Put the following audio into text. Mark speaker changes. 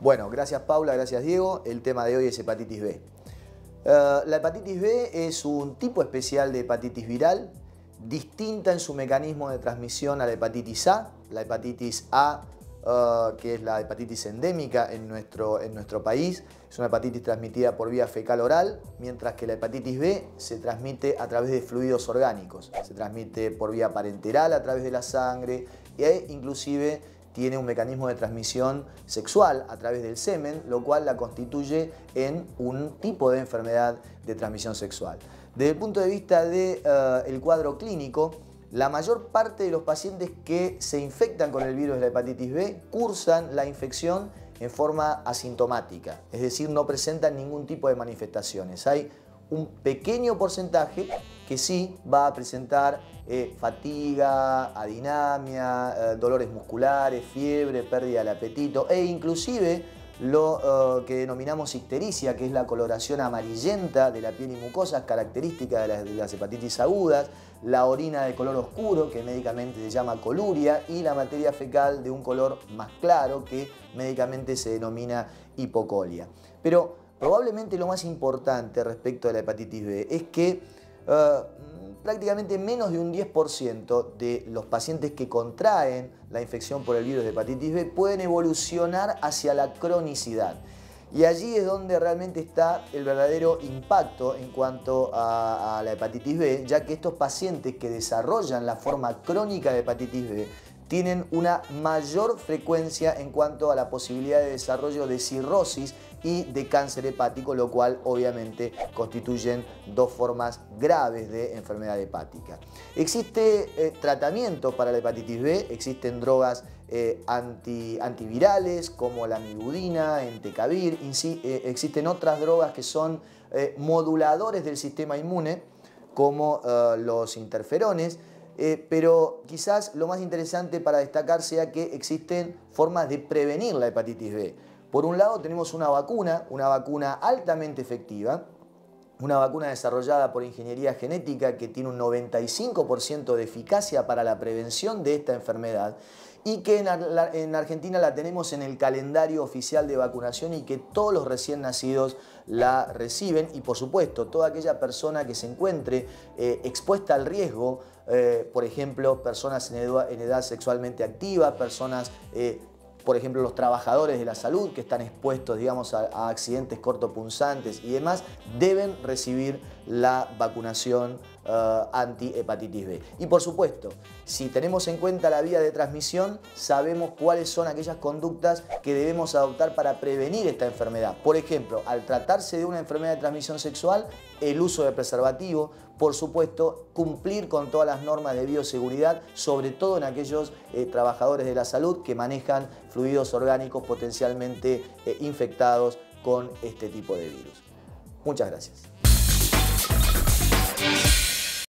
Speaker 1: Bueno, gracias Paula, gracias Diego. El tema de hoy es hepatitis B. Eh, la hepatitis B es un tipo especial de hepatitis viral, distinta en su mecanismo de transmisión a la hepatitis A. La hepatitis A, eh, que es la hepatitis endémica en nuestro, en nuestro país, es una hepatitis transmitida por vía fecal oral, mientras que la hepatitis B se transmite a través de fluidos orgánicos. Se transmite por vía parenteral a través de la sangre e inclusive tiene un mecanismo de transmisión sexual a través del semen, lo cual la constituye en un tipo de enfermedad de transmisión sexual. Desde el punto de vista del eh, cuadro clínico, la mayor parte de los pacientes que se infectan con el virus de la hepatitis B cursan la infección en forma asintomática, es decir, no presentan ningún tipo de manifestaciones. Hay un pequeño porcentaje que sí va a presentar eh, fatiga, adinamia, eh, dolores musculares, fiebre, pérdida del apetito e inclusive lo eh, que denominamos ictericia, que es la coloración amarillenta de la piel y mucosas, característica de las, hepatitis agudas, la orina de color oscuro, que médicamente se llama coluria, y la materia fecal de un color más claro, que médicamente se denomina hipocolia. Pero probablemente lo más importante respecto de la hepatitis B es que eh, prácticamente menos de un 10% de los pacientes que contraen la infección por el virus de hepatitis B pueden evolucionar hacia la cronicidad. Y allí es donde realmente está el verdadero impacto en cuanto a, a, la hepatitis B, ya que estos pacientes que desarrollan la forma crónica de hepatitis B tienen una mayor frecuencia en cuanto a la posibilidad de desarrollo de cirrosis y de cáncer hepático, lo cual obviamente constituyen dos formas graves de enfermedad hepática. Existe eh, tratamiento para la hepatitis B, existen drogas eh, antivirales como la mibudina, entecavir, eh, existen otras drogas que son moduladores del sistema inmune como los interferones, pero quizás lo más interesante para destacar sea que existen formas de prevenir la hepatitis B. Por un lado tenemos una vacuna, una vacuna altamente efectiva, una vacuna desarrollada por ingeniería genética que tiene un 95% de eficacia para la prevención de esta enfermedad y que en, Argentina la tenemos en el calendario oficial de vacunación y que todos los recién nacidos la reciben. Y por supuesto toda aquella persona que se encuentre eh, expuesta al riesgo, eh, por ejemplo personas en edad, sexualmente activa, personas eh, por ejemplo, los trabajadores de la salud que están expuestos, digamos, a, accidentes cortopunzantes y demás, deben recibir la vacunación uh, anti-hepatitis B. Y por supuesto, si tenemos en cuenta la vía de transmisión, sabemos cuáles son aquellas conductas que debemos adoptar para prevenir esta enfermedad. Por ejemplo, al tratarse de una enfermedad de transmisión sexual, el uso de preservativo, por supuesto, cumplir con todas las normas de bioseguridad, sobre todo en aquellos eh, trabajadores de la salud que manejan fluidos orgánicos potencialmente eh, infectados con este tipo de virus. Muchas gracias.